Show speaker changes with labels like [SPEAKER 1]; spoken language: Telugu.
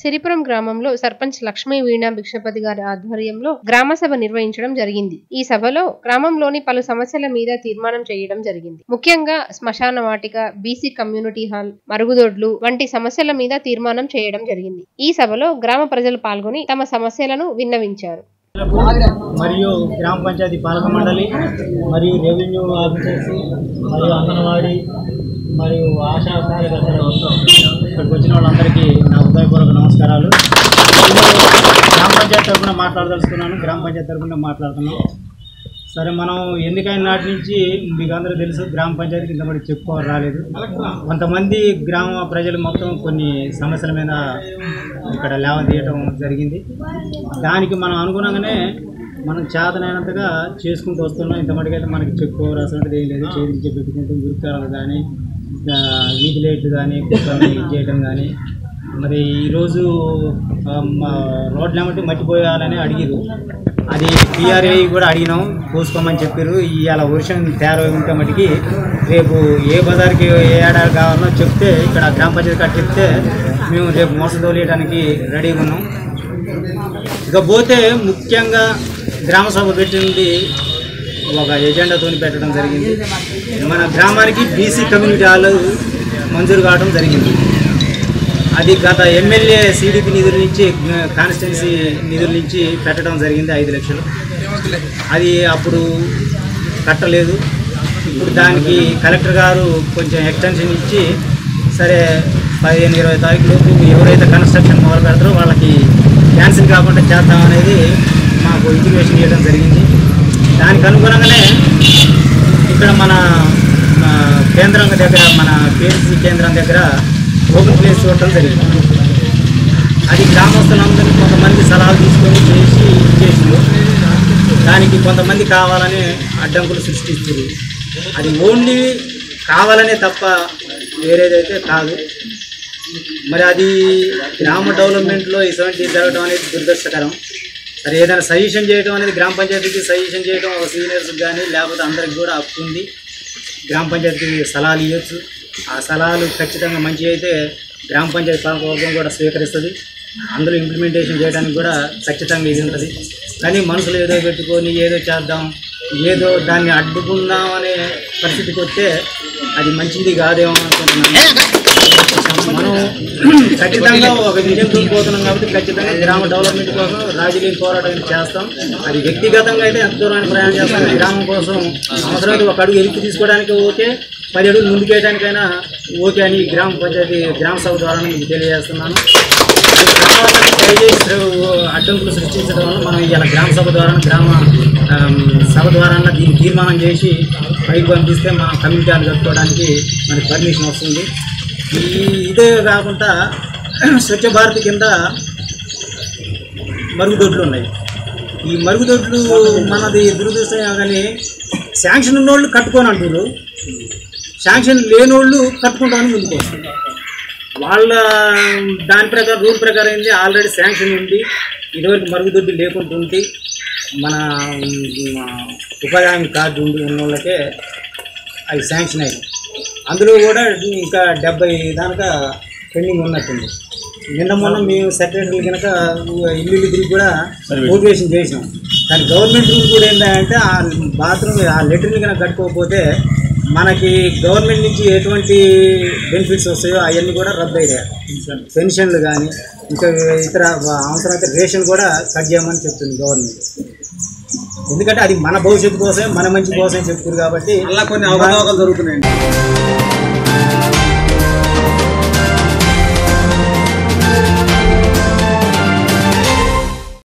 [SPEAKER 1] సిరిపురం గ్రామంలో సర్పంచ్ లక్ష్మీ వీణా భిక్షపతి గారి ఆధ్వర్యంలో గ్రామ సభ నిర్వహించడం జరిగింది. ఈ సభలో గ్రామంలోని పలు సమస్యల మీద తీర్మానం చేయడం జరిగింది. ముఖ్యంగా శ్మశాన వాటిక బీసీ కమ్యూనిటీ హాల్ మరుగుదొడ్లు వంటి సమస్యల మీద తీర్మానం చేయడం జరిగింది. ఈ సభలో గ్రామ ప్రజలు పాల్గొని తమ సమస్యలను విన్నవించారు.
[SPEAKER 2] మరియు గ్రామ పంచాయతీ పాలక మండలి మరియు రెవెన్యూ ఆఫీసర్స్ మరియు అంగన్వాడీ మరియు ఆశా కార్యకర్తలు ఇక్కడికి వచ్చిన వాళ్ళందరికీ నమస్కారాలు. గ్రామ పంచాయతీ తరఫున మాట్లాడదలుచుకున్నాను. గ్రామ పంచాయతీ తరఫున మాట్లాడుతున్నాను సరే మనం ఎన్నికైన నాటి నుంచి మీకు అందరూ తెలుసు గ్రామ పంచాయతీకి ఇంతమంది చెప్పుకోవాలి రాలేదు. కొంతమంది గ్రామ ప్రజలు మొత్తం కొన్ని సమస్యల మీద ఇక్కడ లేవదీయటం జరిగింది. దానికి మనం అనుగుణంగానే మనం చేతనైనంతగా చేసుకుంటూ వస్తున్నాం. ఇంతమటికైతే మనకి చెప్పుకోవాల్సినది ఏం లేదు. చేతికి పెట్టుకుంటూ. గురుకారాలు కానీ వీధి లైట్లు కానీ కుక్కలు చేయడం కానీ. మరి ఈరోజు మా రోడ్లు ఏమంటే మట్టిపోయాలని అడిగారు అది పిఆర్ఏ కూడా అడిగినాం పోసుకోమని చెప్పారు ఇవాళ వర్షం తయారై ఉంటే మటుకి రేపు ఏ బజార్కి ఏ ఏడాది కావాలో చెప్తే ఇక్కడ గ్రామ పంచాయతీ కాడ చెప్తే మేము రేపు మోసతోలేయటానికి రెడీగా ఉన్నాం. ఇకపోతే ముఖ్యంగా గ్రామ సభ పెట్టింది ఒక ఎజెండాతో పెట్టడం జరిగింది. మన గ్రామానికి బీసీ కమ్యూనిటీ హాల్ మంజూరు కావడం జరిగింది. అది గత ఎమ్మెల్యే సిడిపి నిధుల నుంచి కాన్స్టిట్యున్సీ నిధుల నుంచి పెట్టడం జరిగింది ఐదు లక్షలు. అది అప్పుడు కట్టలేదు. ఇప్పుడు దానికి కలెక్టర్ గారు కొంచెం ఎక్స్టెన్షన్ ఇచ్చి సరే పదిహేను ఇరవై తారీఖులోపు ఎవరైతే కన్స్ట్రక్షన్ మొదలు పెడతారో వాళ్ళకి క్యాన్సిల్ కాకుండా చేద్దాం అనేది మాకు ఇంటిమేషన్ చేయడం జరిగింది. దానికి అనుగుణంగానే ఇక్కడ మన కేంద్రం దగ్గర మన పిఎస్సి కేంద్రం దగ్గర ఓపెన్ ప్లేస్ చూడటం జరిగింది. అది గ్రామస్తులందరినీ కొంతమంది సలహాలు తీసుకొని చేసి చేసిండు దానికి కొంతమంది కావాలని అడ్డంకులు సృష్టిస్తుంది అది ఓన్లీ కావాలనే తప్ప వేరేదైతే కాదు. మరి అది గ్రామ డెవలప్మెంట్లో ఇటువంటి జరగడం అనేది దురదృష్టకరం. మరి ఏదైనా సజెషన్ చేయడం అనేది గ్రామ పంచాయతీకి సజెషన్ చేయడం ఒక సీనియర్స్కి కానీ లేకపోతే అందరికి కూడా హక్కు ఉంది. గ్రామ పంచాయతీకి సలహాలు ఇవ్వచ్చు ఆ సలహాలు ఖచ్చితంగా మంచి అయితే గ్రామ పంచాయతీ పాలకవర్గం కూడా స్వీకరిస్తుంది. అందులో ఇంప్లిమెంటేషన్ చేయడానికి కూడా ఖచ్చితంగా ఇది ఉంటుంది. కానీ మనుషులు ఏదో పెట్టుకొని ఏదో చేద్దాం ఏదో దాన్ని అడ్డుకుందాం అనే పరిస్థితికి వస్తే అది మంచిది కాదేమో అనుకుంటున్నాను. మనం ఖచ్చితంగా ఒక విజయం కోల్పోతున్నాం కాబట్టి ఖచ్చితంగా గ్రామ డెవలప్మెంట్ కోసం రాజకీయ పోరాటం చేస్తాం. అది వ్యక్తిగతంగా అయితే ఎంత దూరాన్ని ప్రయాణం చేస్తాం. గ్రామం కోసం అవసరమైతే ఒక అడుగు ఎదుగు తీసుకోవడానికి ఓకే పది అడుగులు ముందుకేయడానికైనా ఓకే అని గ్రామ పంచాయతీ గ్రామ సభ ద్వారా మీకు తెలియజేస్తున్నాను. దయచేసి అడ్డంకులు సృష్టించడం వల్ల మనం ఇలా గ్రామ సభ ద్వారా గ్రామ సభ ద్వారా దీన్ని తీర్మానం చేసి పైకి పంపిస్తే మన కమ్యూనిటీ కట్టుకోవడానికి మనకి పర్మిషన్ వస్తుంది. ఈ ఇదే కాకుండా స్వచ్ఛ భారత్ కింద మరుగుదొడ్లు ఉన్నాయి. ఈ మరుగుదొడ్లు మనది దురదృష్టం కానీ శాంక్షన్ ఉన్నోళ్ళు కట్టుకొని అంటున్నారు శాంక్షన్ లేనోళ్ళు కట్టుకుంటామని ముందుకు వాళ్ళ దాని ప్రకారం రూల్ ప్రకారం ఏంటి ఆల్రెడీ శాంక్షన్ ఉంది. ఇదివరకు మరుగుదొడ్డి లేకుండా ఉండి మన ఉపాధి హామీ కార్డు ఉండి ఉన్న వాళ్ళకే అవి శాంక్షన్ అయ్యాయి అందులో కూడా ఇంకా డెబ్బై దాకా పెండింగ్ ఉన్నట్టుంది. నిన్న మొన్న మేము సెక్రటరీలు కనుక ఇల్లు తిరిగి కూడా మోటివేషన్ చేసినాం. కానీ గవర్నమెంట్ రూల్ కూడా ఏంటంటే ఆ బాత్రూమ్ ఆ లెట్రిన్ కనుక కట్టుకోకపోతే మనకి గవర్నమెంట్ నుంచి ఎటువంటి బెనిఫిట్స్ వస్తాయో అవన్నీ కూడా రద్దు అయ్యాయి పెన్షన్లు కానీ ఇంకా ఇతర అవసరమైతే రేషన్ కూడా కట్ చేయమని చెప్తుంది గవర్నమెంట్. ఎందుకంటే అది మన భవిష్యత్తు కోసమే మన మంచి కోసమే చెప్తుంది కాబట్టి
[SPEAKER 3] అలా కొన్ని అవగాహనలు జరుగుతున్నాయండి.